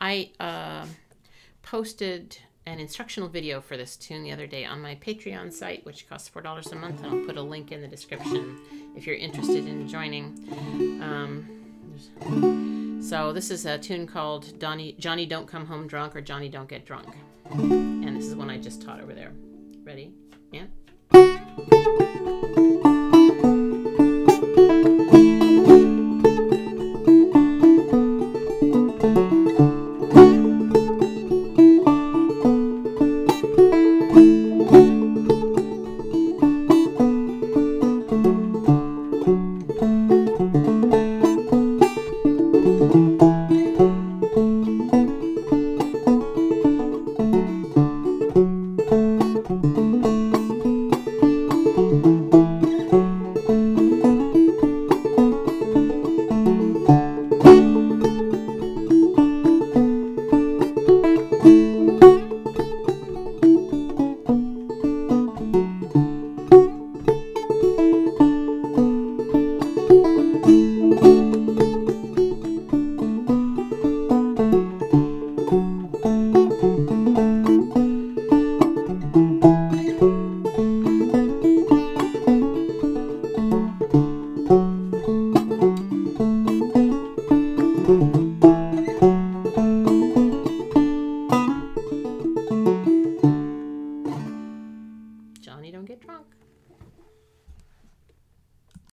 I uh, posted an instructional video for this tune the other day on my Patreon site, which costs four dollars a month, and I'll put a link in the description if you're interested in joining. Um, so this is a tune called Johnny Don't Come Home Drunk or Johnny Don't Get Drunk, and this is one I just taught over there. Ready? Yeah. Trunk.